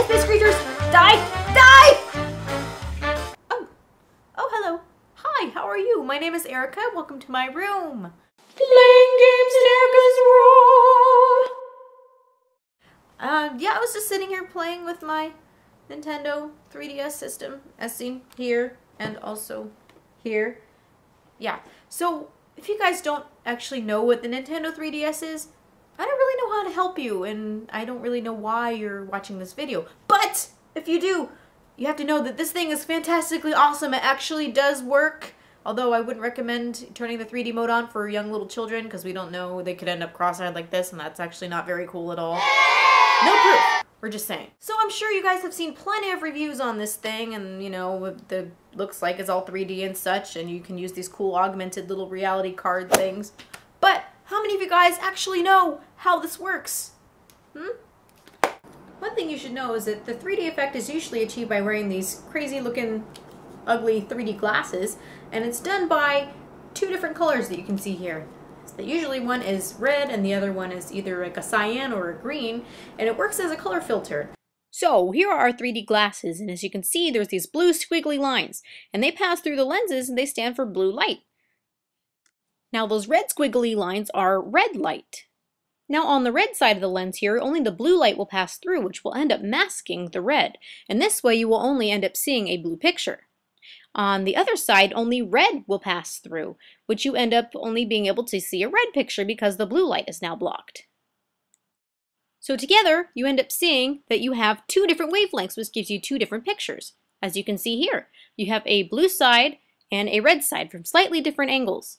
Die, space creatures! Die! Die! Oh. Oh, hello. Hi, how are you? My name is Erica. Welcome to my room. Playing games in Erica's room. Uh, yeah, I was just sitting here playing with my Nintendo 3DS system, as seen here and also here. Yeah, so if you guys don't actually know what the Nintendo 3DS is, I don't really know how to help you, and I don't really know why you're watching this video. But if you do, you have to know that this thing is fantastically awesome. It actually does work. Although I wouldn't recommend turning the 3D mode on for young little children because we don't know they could end up cross-eyed like this and that's actually not very cool at all. No proof. We're just saying. So I'm sure you guys have seen plenty of reviews on this thing and you know the looks like it's all 3D and such and you can use these cool augmented little reality card things. Many of you guys actually know how this works? Hmm? One thing you should know is that the 3D effect is usually achieved by wearing these crazy looking ugly 3D glasses and it's done by two different colors that you can see here. So usually one is red and the other one is either like a cyan or a green and it works as a color filter. So here are our 3D glasses and as you can see there's these blue squiggly lines and they pass through the lenses and they stand for blue light. Now those red squiggly lines are red light. Now on the red side of the lens here, only the blue light will pass through, which will end up masking the red. And this way you will only end up seeing a blue picture. On the other side, only red will pass through, which you end up only being able to see a red picture because the blue light is now blocked. So together, you end up seeing that you have two different wavelengths, which gives you two different pictures. As you can see here, you have a blue side and a red side from slightly different angles.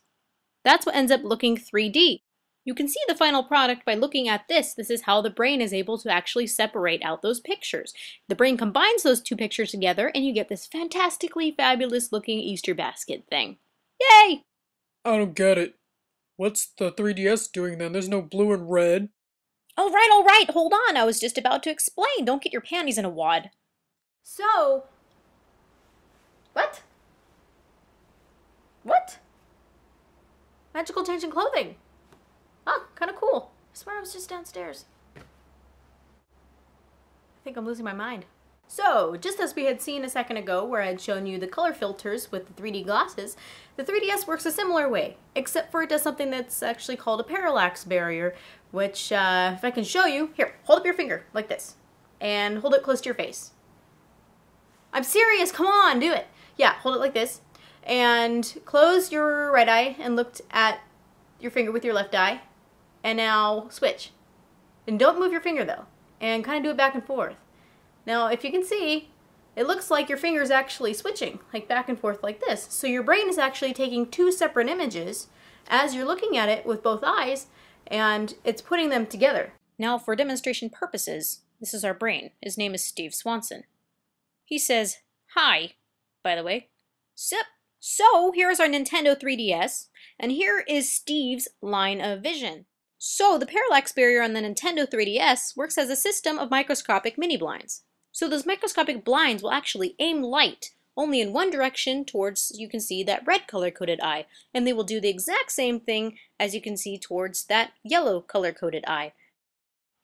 That's what ends up looking 3D. You can see the final product by looking at this. This is how the brain is able to actually separate out those pictures. The brain combines those two pictures together and you get this fantastically fabulous looking Easter basket thing. Yay! I don't get it. What's the 3DS doing then? There's no blue and red. All right, all right, hold on. I was just about to explain. Don't get your panties in a wad. So, what? What? Magical change in clothing. Oh, kind of cool. I swear I was just downstairs. I think I'm losing my mind. So, just as we had seen a second ago where I had shown you the color filters with the 3D glasses, the 3DS works a similar way, except for it does something that's actually called a parallax barrier, which, uh, if I can show you, here, hold up your finger, like this, and hold it close to your face. I'm serious, come on, do it. Yeah, hold it like this, and close your right eye and look at your finger with your left eye, and now switch. And don't move your finger though, and kind of do it back and forth. Now, if you can see, it looks like your finger is actually switching, like back and forth like this. So your brain is actually taking two separate images as you're looking at it with both eyes, and it's putting them together. Now, for demonstration purposes, this is our brain. His name is Steve Swanson. He says, hi, by the way. Sup? So, here's our Nintendo 3DS, and here is Steve's line of vision. So the parallax barrier on the Nintendo 3DS works as a system of microscopic mini blinds. So those microscopic blinds will actually aim light only in one direction towards, you can see, that red color-coded eye, and they will do the exact same thing as you can see towards that yellow color-coded eye.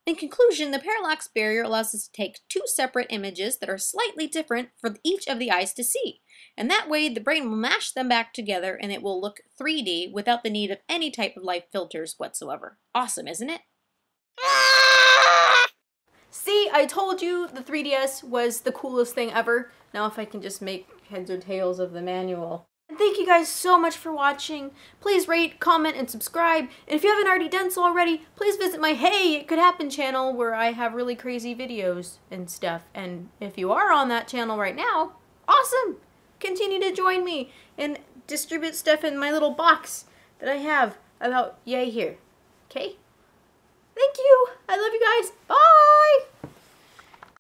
In conclusion, the parallax barrier allows us to take two separate images that are slightly different for each of the eyes to see. And that way the brain will mash them back together and it will look 3D without the need of any type of light filters whatsoever. Awesome, isn't it? See, I told you the 3DS was the coolest thing ever. Now if I can just make heads or tails of the manual. Thank you guys so much for watching. Please rate, comment, and subscribe. And if you haven't already done so already, please visit my Hey It Could Happen channel where I have really crazy videos and stuff. And if you are on that channel right now, awesome! Continue to join me and distribute stuff in my little box that I have about yay here. Okay? Thank you! I love you guys. Bye!